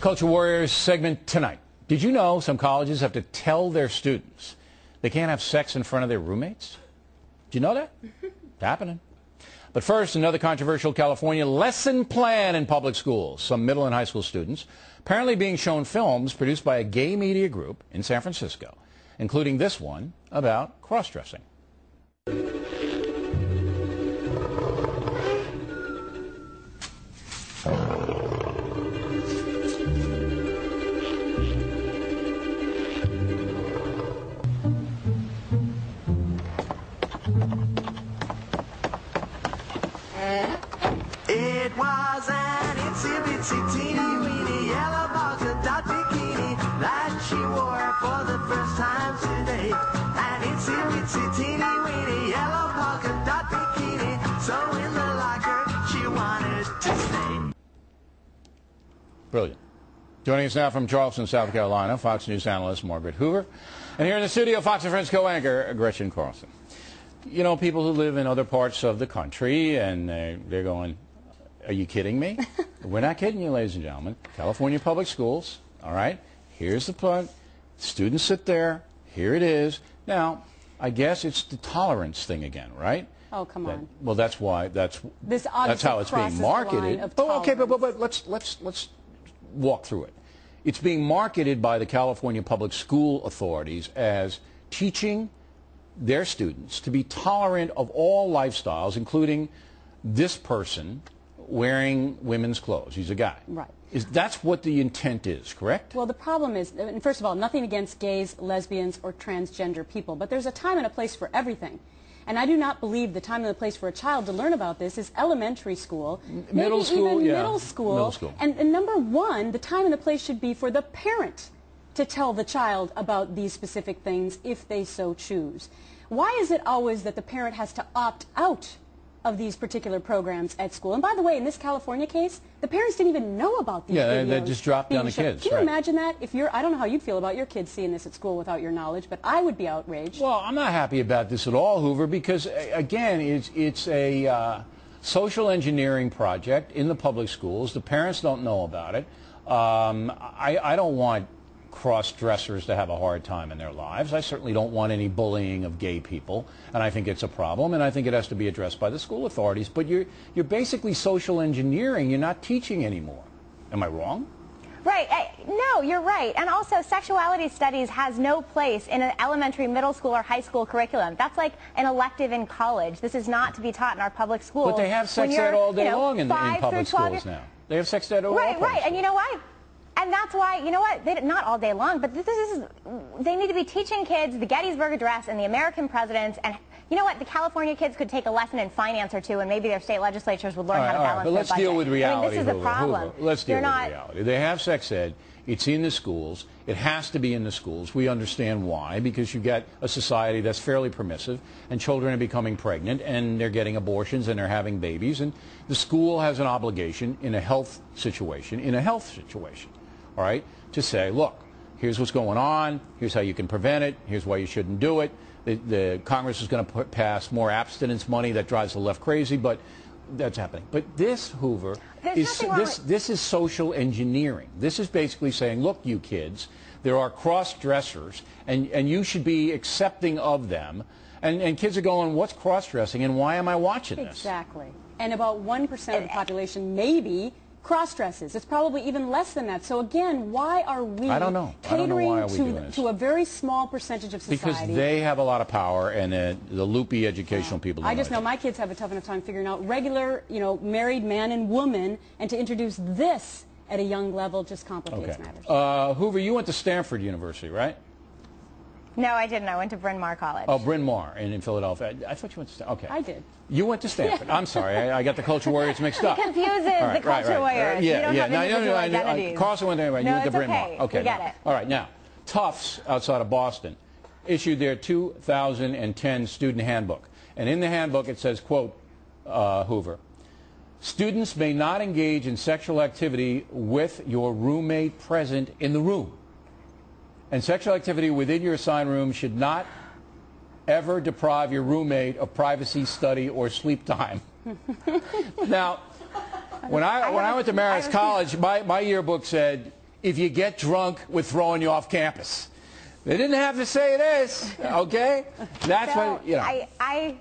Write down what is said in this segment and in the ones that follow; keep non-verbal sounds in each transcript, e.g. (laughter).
Culture Warriors segment tonight. Did you know some colleges have to tell their students they can't have sex in front of their roommates? Did you know that? It's happening. But first, another controversial California lesson plan in public schools. Some middle and high school students apparently being shown films produced by a gay media group in San Francisco, including this one about cross-dressing. It was an itsy bitsy teeny weeny yellow polka dot bikini that she wore for the first time today. An itsy bitsy teeny weeny yellow polka dot bikini. So in the locker she wanted to stay. Brilliant. Joining us now from Charleston, South Carolina, Fox News analyst Margaret Hoover. And here in the studio, Fox and Friends co-anchor Gretchen Carlson. You know, people who live in other parts of the country and they, they're going, are you kidding me? (laughs) We're not kidding you, ladies and gentlemen. California public schools, all right? Here's the point. Students sit there. Here it is. Now, I guess it's the tolerance thing again, right? Oh, come That- on. well, that's why that's This that's how it's being marketed. Oh, okay, but, but, but let's let's let's walk through it. It's being marketed by the California Public School authorities as teaching their students to be tolerant of all lifestyles, including this person wearing women's clothes. He's a guy. Right. Is that's what the intent is, correct? Well, the problem is, and first of all, nothing against gays, lesbians, or transgender people, but there's a time and a place for everything. And I do not believe the time and the place for a child to learn about this is elementary school, middle maybe school, even yeah, middle school. middle school. And, and number one, the time and the place should be for the parent to tell the child about these specific things if they so choose. Why is it always that the parent has to opt out of these particular programs at school? And by the way, in this California case, the parents didn't even know about these Yeah, they- just dropped down the shown. kids, Can you right. imagine that? If you're, I don't know how you'd feel about your kids seeing this at school without your knowledge, but I would be outraged. Well, I'm not happy about this at all, Hoover, because again, it's it's a uh, social engineering project in the public schools. The parents don't know about it. Um, I, I don't want cross-dressers to have a hard time in their lives. I certainly don't want any bullying of gay people, and I think it's a problem, and I think it has to be addressed by the school authorities. But you're you're basically social engineering. You're not teaching anymore. Am I wrong? Right. No, you're right. And also, sexuality studies has no place in an elementary, middle school, or high school curriculum. That's like an elective in college. This is not to be taught in our public schools. But they have sex ed all day you know, long in, in public schools now. They have sex ed all Right, right. And you know what? And that's why, you know what? They, not all day long, but this is, they need to be teaching kids the Gettysburg Address and the American presidents. And you know what? The California kids could take a lesson in finance or two, and maybe their state legislatures would learn right, how to all right, balance but let's budget. deal with reality. I mean, this is the problem. Hoover. Let's deal They're with not, reality. They have sex ed. It's in the schools. It has to be in the schools. We understand why, because you get a society that's fairly permissive, and children are becoming pregnant, and they're getting abortions, and they're having babies, and the school has an obligation in a health situation, in a health situation, all right, to say, look, here's what's going on. Here's how you can prevent it. Here's why you shouldn't do it. The, the Congress is going to put, pass more abstinence money that drives the left crazy, but that's happening. But this, Hoover, There's is this with- this is social engineering. This is basically saying, look, you kids, there are cross-dressers, and, and you should be accepting of them. And, and kids are going, what's cross-dressing, and why am I watching this? Exactly. And about 1% of the population maybe cross-dresses. It's probably even less than that. So again, why are we I don't know. I don't know catering why are we to, doing this. to a very small percentage of society? Because they have a lot of power, and uh, the loopy educational people I just know my kids have a tough enough time figuring out regular, you know, married man and woman, and to introduce this at a young level just complicates Okay. matters. Uh, Hoover, you went to Stanford University, right? No, I didn't. I went to Bryn Mawr College. Oh, Bryn Mawr in, in Philadelphia. I, I thought you went to Stanford. Okay. I did. You went to Stanford. I'm sorry. I, I got the culture warriors (laughs) mixed up. confuses right, the right, culture right. warriors. Uh, You yeah, don't yeah. have No, no, no, I know- I- identities. Carlson went there. You No, went to Bryn okay. Mawr. Okay. We get it. All right. Now, Tufts outside of Boston issued their 2010 student handbook, and in the handbook it says, "quote uh, Hoover." Students may not engage in sexual activity with your roommate present in the room. And sexual activity within your assigned room should not ever deprive your roommate of privacy, study, or sleep time. (laughs) now, when I, when I went to Marist College, my, my yearbook said, if you get drunk, we're throwing you off campus. They didn't have to say this, okay? That's So, what, you know. I, I,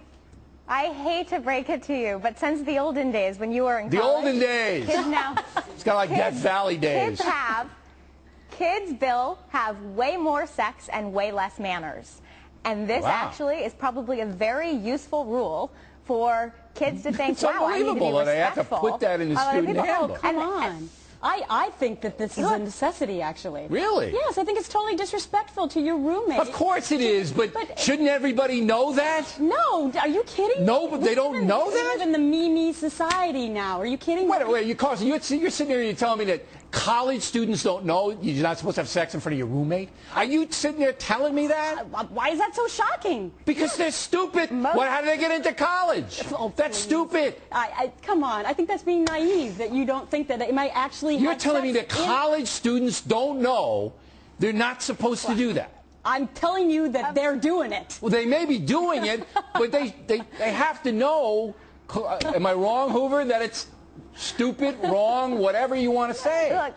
I hate to break it to you, but since the olden days when you were in The college, olden days. kids now, It's kind of like Death Valley days. Kids have, kids, Bill, have way more sex and way less manners. And this Wow. actually is probably a very useful rule for kids to think, It's wow, I need to be unbelievable that I have to put that in the of student people." handbook. Come And- on. I, I think that this is a necessity, actually. Really? Yes, I think it's totally disrespectful to your roommate. Of course it is, but, But- shouldn't everybody know that? No, are you kidding? No, but We they don't live in- know we that? live in the me-me society now. Are you kidding? Wait, wait, you Carlson, you're, you're sitting here and you're telling me that college students don't know you're not supposed to have sex in front of your roommate? Are you sitting there telling me that? Uh, Why is that so shocking? Because they're stupid. Most- What, how did they get into college? Oh, That's stupid. I, I, come on, I think that's being naive. That you don't think that it might actually. You're telling me that sex in- college students don't know they're not supposed to do that. I'm telling you that they're doing it. Well, they may be doing it, but they, they, they have to know. uh, Am I wrong, Hoover? That it's stupid, wrong, whatever you want to say. Look,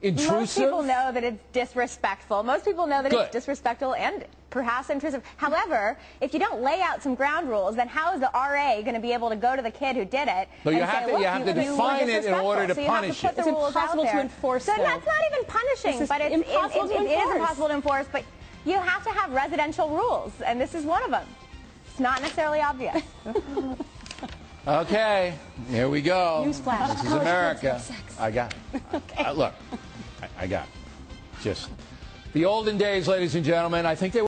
Intrusive. Most people know that it's disrespectful. Most people know that Good. it's disrespectful and perhaps intrusive. However, if you don't lay out some ground rules, then how is the RA going to be able to go to the kid who did it No, you and have say, to- Look, you have to you were define it in order to so you punish have to put it. the It's rules impossible out to there. enforce, So though. that's not even punishing, but it's, impossible it, to it- it is impossible to enforce. But you have to have residential rules, and this is one of them. It's not necessarily obvious. (laughs) Okay, here we go. Newsflash. This is America. kids have sex. I got it. (laughs) Uh, look, I, I got it. Just the olden days, ladies and gentlemen, I think they were.